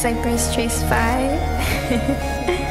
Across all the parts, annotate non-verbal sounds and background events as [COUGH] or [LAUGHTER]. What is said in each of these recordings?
Cypress Trace 5. [LAUGHS]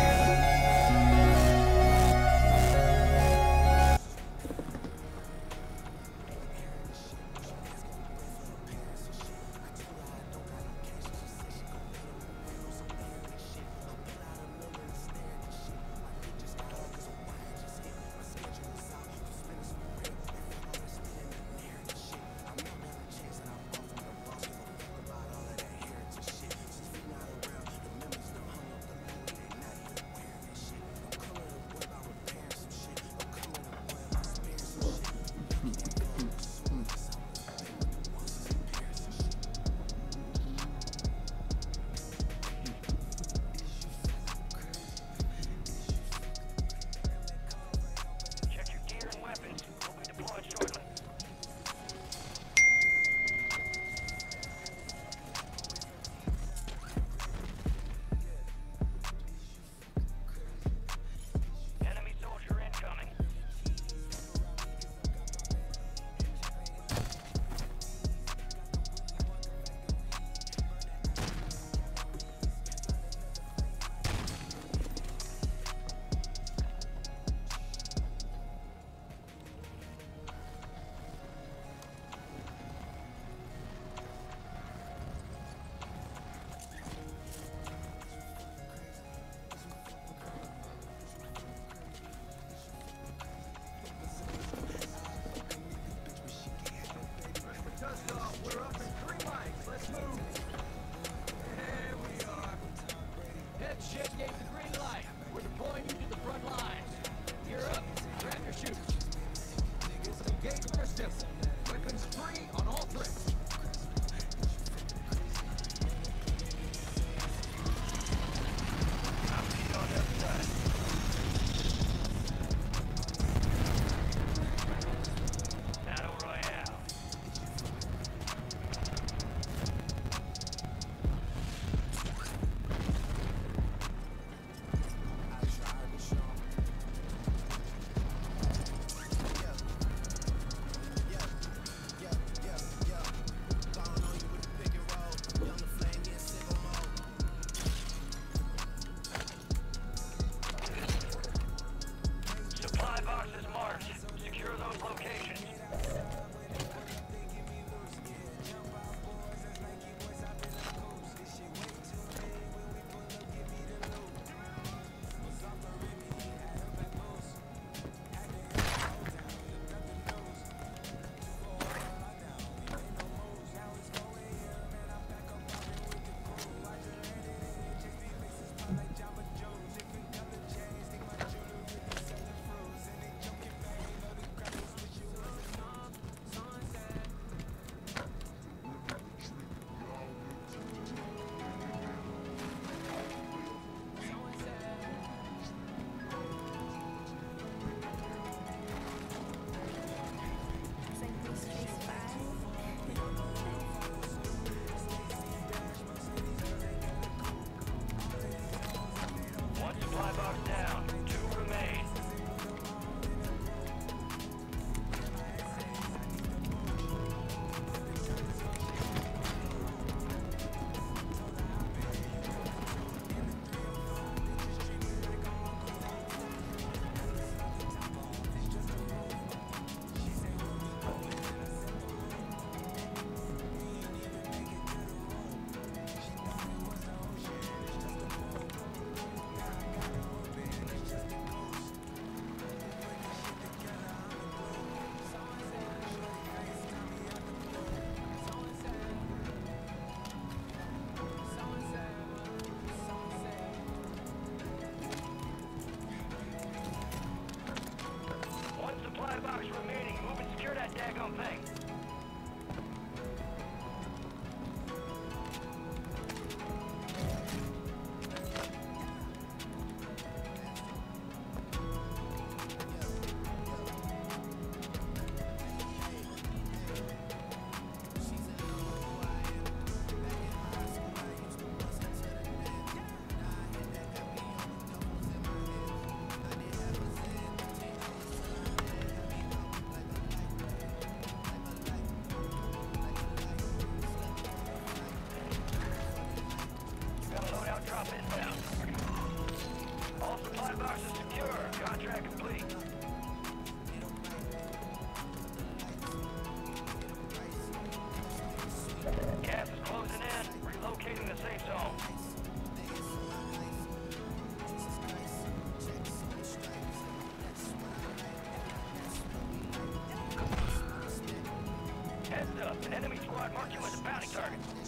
you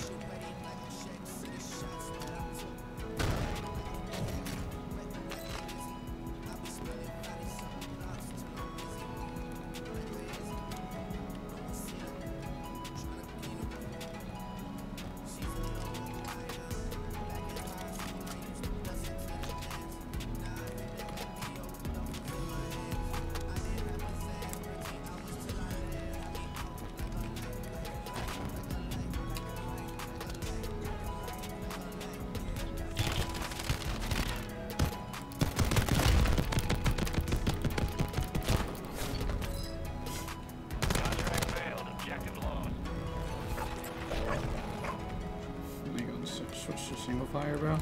fire, bro.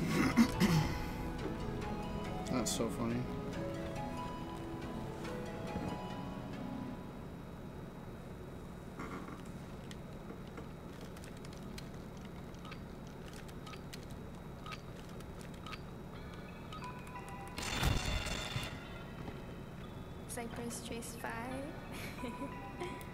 [CLEARS THROAT] That's so funny. Cypress Trace 5. [LAUGHS]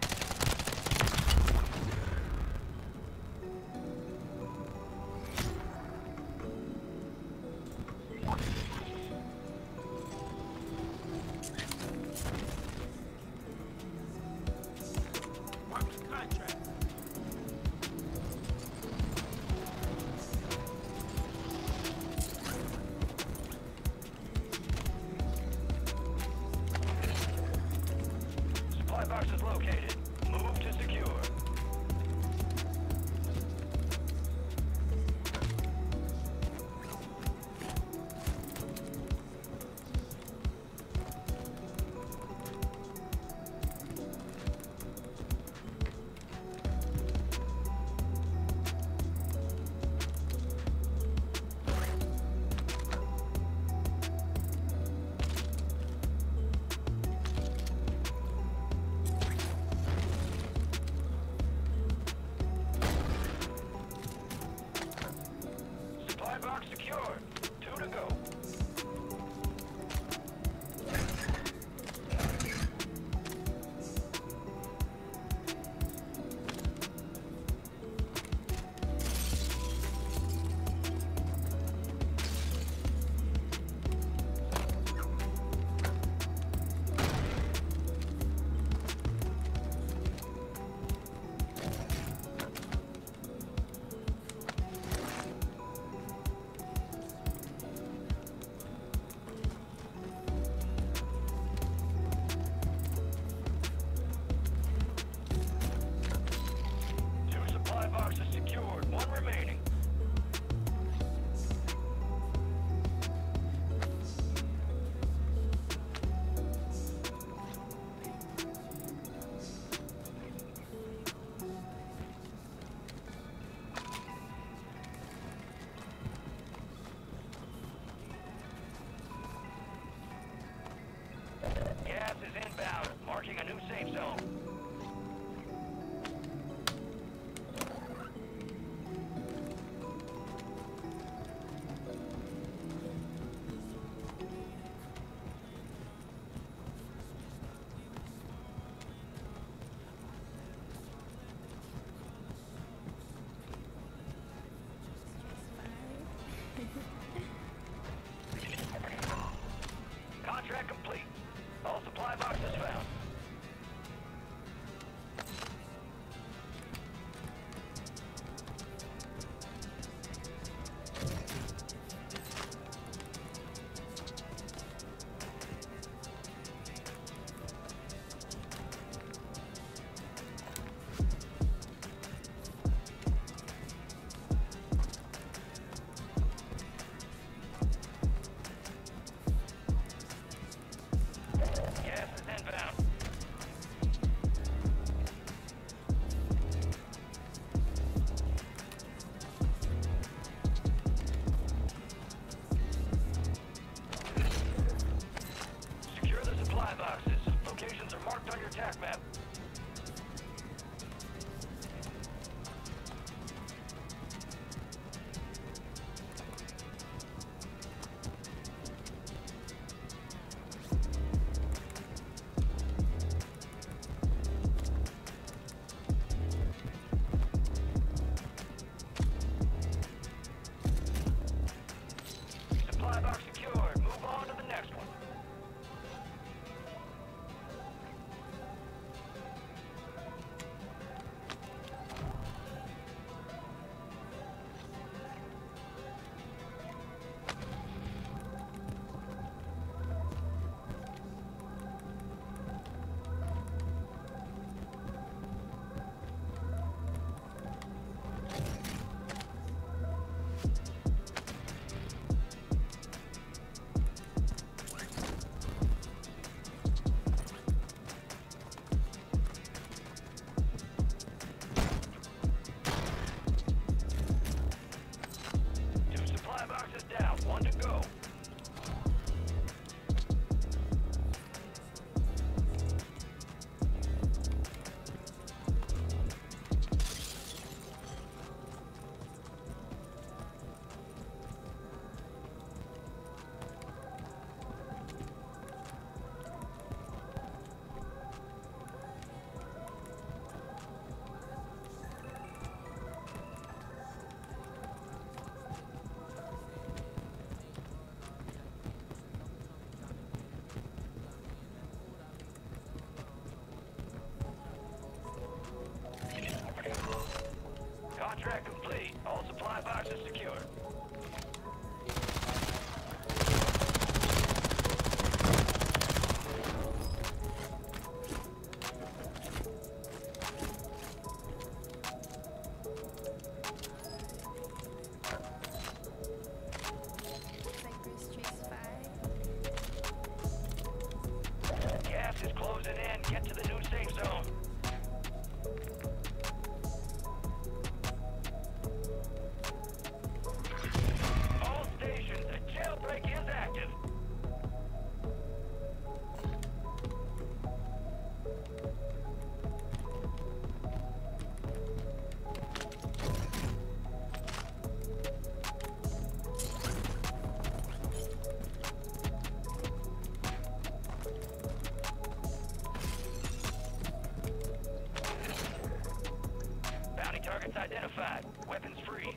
targets identified. Weapons free.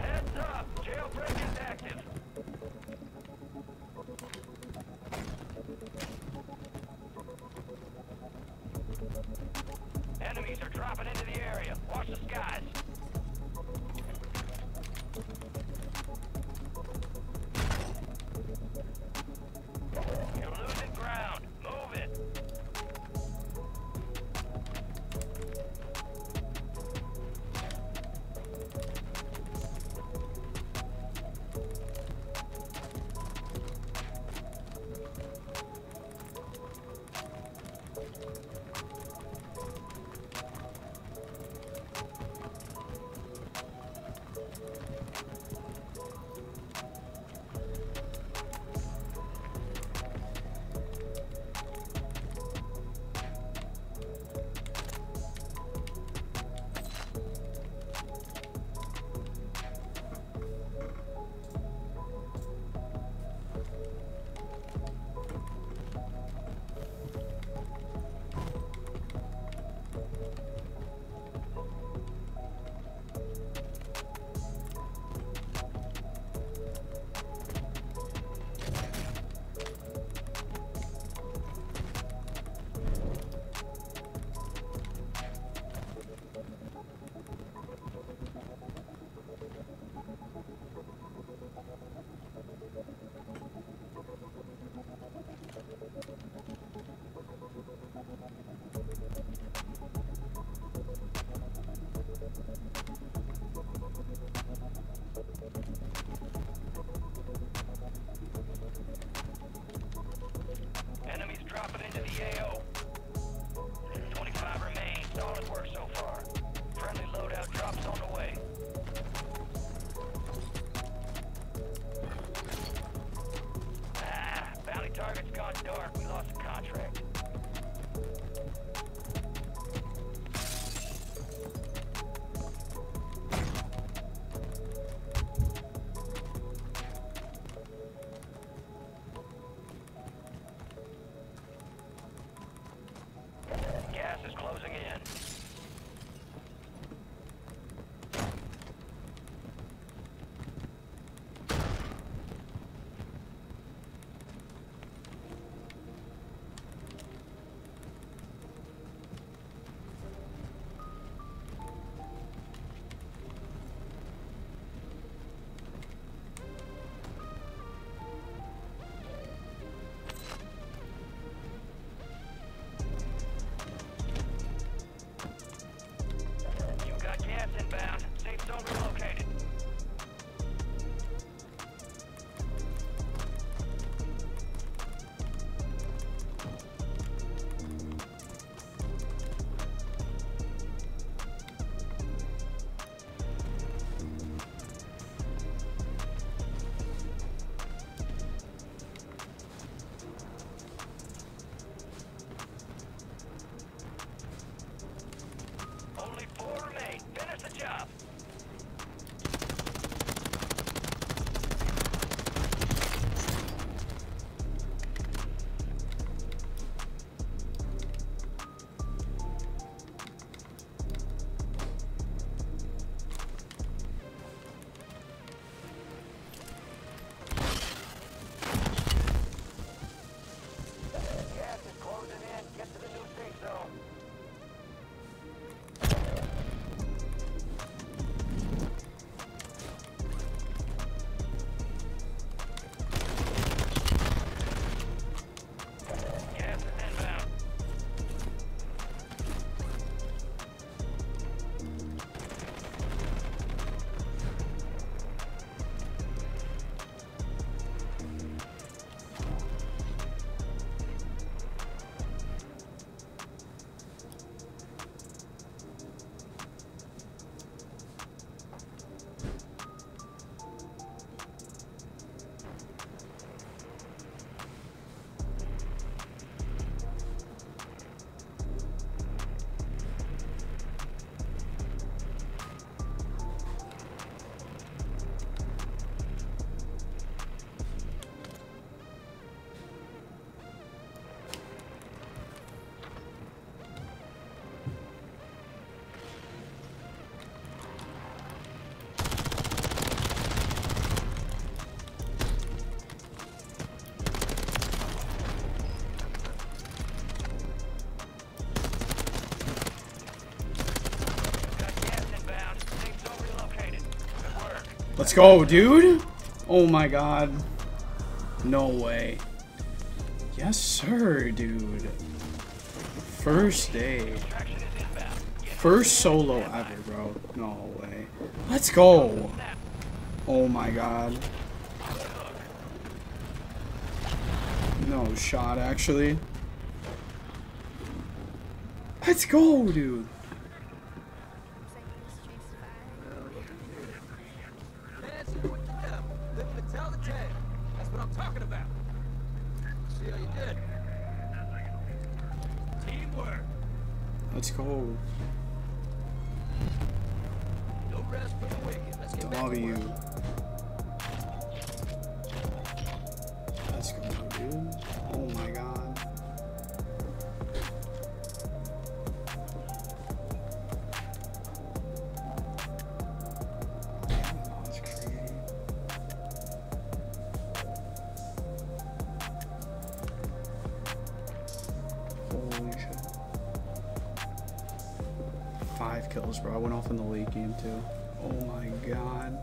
Heads up! Jailbreak is active. Enemies are dropping into the area. Watch the skies. Let's go, dude. Oh my god. No way. Yes, sir, dude. First day. First solo ever, bro. No way. Let's go. Oh my god. No shot, actually. Let's go, dude. Let's go. No rest for the wicked. Let's get back to W. bro. I went off in the late game, too. Oh my god.